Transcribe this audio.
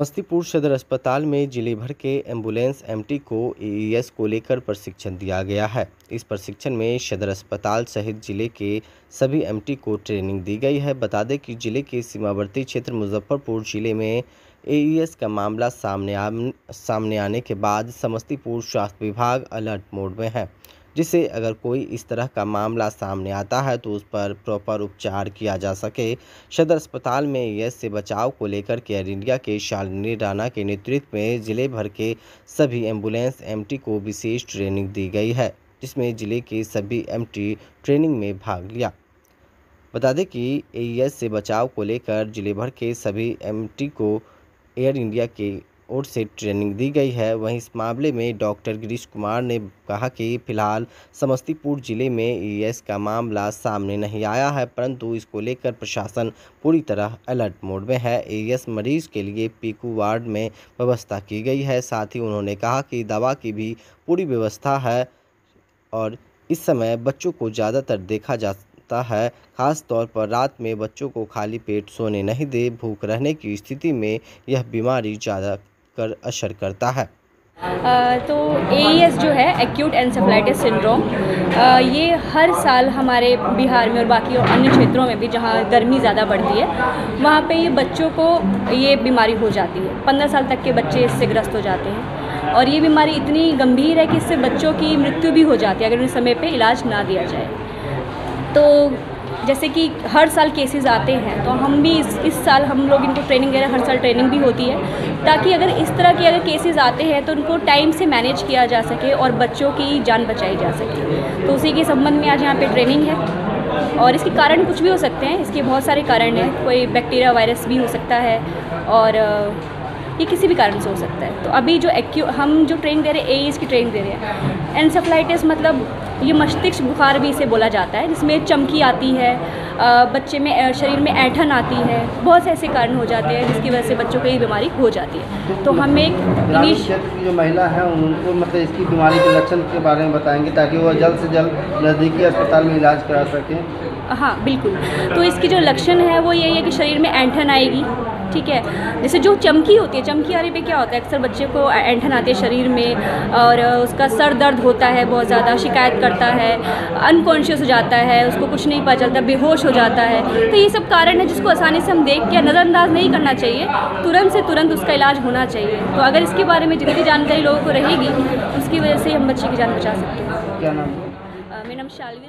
समस्तीपुर सदर अस्पताल में ज़िले भर के एंबुलेंस एमटी को एईएस को लेकर प्रशिक्षण दिया गया है। इस प्रशिक्षण में सदर अस्पताल सहित ज़िले के सभी एमटी को ट्रेनिंग दी गई है। बता दें कि ज़िले के सीमावर्ती क्षेत्र मुजफ्फरपुर ज़िले में एईएस का मामला सामने आ, सामने आने के बाद समस्तीपुर स्वास्थ्य विभाग अलर्ट मोड में है। जिससे अगर कोई इस तरह का मामला सामने आता है तो उस पर प्रॉपर उपचार किया जा सके। सदर अस्पताल में यश से बचाव को लेकर केयर इंडिया के शालिनी राणा के नेतृत्व में ज़िले भर के सभी एंबुलेंस एमटी को विशेष ट्रेनिंग दी गई है, जिसमें ज़िले के सभी एमटी ट्रेनिंग में भाग लिया। बता दें कि एईएस से बचाव को लेकर ज़िले भर के सभी एमटी को एयर इंडिया के ओर से ट्रेनिंग दी गई है। वहीं इस मामले में डॉक्टर गिरीश कुमार ने कहा कि फ़िलहाल समस्तीपुर ज़िले में ईएस का मामला सामने नहीं आया है, परंतु इसको लेकर प्रशासन पूरी तरह अलर्ट मोड में है। ईएस मरीज़ के लिए पीकू वार्ड में व्यवस्था की गई है। साथ ही उन्होंने कहा कि दवा की भी पूरी व्यवस्था है और इस समय बच्चों को ज़्यादातर देखा जा सकता है। खास तौर पर रात में बच्चों को खाली पेट सोने नहीं दे, भूख रहने की स्थिति में यह बीमारी ज़्यादा कर असर करता है। तो ए जो है एक्यूट एनसेफलाइटिस सिंड्रोम ये हर साल हमारे बिहार में और बाकी और अन्य क्षेत्रों में भी जहाँ गर्मी ज़्यादा बढ़ती है, वहाँ पे ये बच्चों को ये बीमारी हो जाती है। पंद्रह साल तक के बच्चे इससे ग्रस्त हो जाते हैं। और ये बीमारी इतनी गंभीर है कि इससे बच्चों की मृत्यु भी हो जाती है, अगर उन्हें समय पर इलाज ना दिया जाए। तो जैसे कि हर साल केसेस आते हैं तो हम भी इस इस साल हम लोग इनको ट्रेनिंग दे रहे हैं हर साल ट्रेनिंग भी होती है, ताकि अगर इस तरह के अगर केसेस आते हैं तो उनको टाइम से मैनेज किया जा सके और बच्चों की जान बचाई जा सके। तो उसी के संबंध में आज यहाँ पे ट्रेनिंग है, और इसके कारण कुछ भी हो सकते हैं, इसके बहुत सारे कारण हैं, कोई बैक्टीरिया वायरस भी हो सकता है, और, ये किसी भी कारण से हो सकता है। तो अभी जो एक्यू हम जो ट्रेनिंग दे रहे हैं ए की ट्रेनिंग दे रहे हैं एनसेफ्लाइटिस मतलब ये मस्तिष्क बुखार भी इसे बोला जाता है जिसमें चमकी आती है बच्चे में शरीर में ऐठन आती है बहुत से ऐसे कारण हो जाते हैं जिसकी वजह से बच्चों को ये बीमारी हो जाती है। तो हम एक इंग्लिश जो महिला है उनको मतलब इसकी बीमारी के लक्षण के बारे में बताएँगे ताकि वो जल्द से जल्द नज़दीकी अस्पताल में इलाज करा सकें। हाँ बिल्कुल। तो इसकी जो लक्षण है वो यही है कि शरीर में ऐंठन आएगी ठीक है? जैसे जो चमकी होती है चमकी आने पे क्या होता है? अक्सर बच्चे को ऐंठन आती है शरीर में और उसका सर दर्द होता है बहुत ज़्यादा शिकायत करता है अनकॉन्शियस हो जाता है उसको कुछ नहीं पता चलता बेहोश हो जाता है। तो ये सब कारण है जिसको आसानी से हम देख के नज़रअंदाज नहीं करना चाहिए। तुरंत से तुरंत उसका इलाज होना चाहिए। तो अगर इसके बारे में जितनी जानकारी लोगों को रहेगी उसकी वजह से हम बच्चे की जान बचा सकते हैं। क्या नाम मेरा नाम शालवी